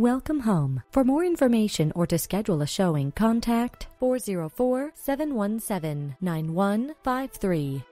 Welcome home. For more information or to schedule a showing, contact 404 717 9153.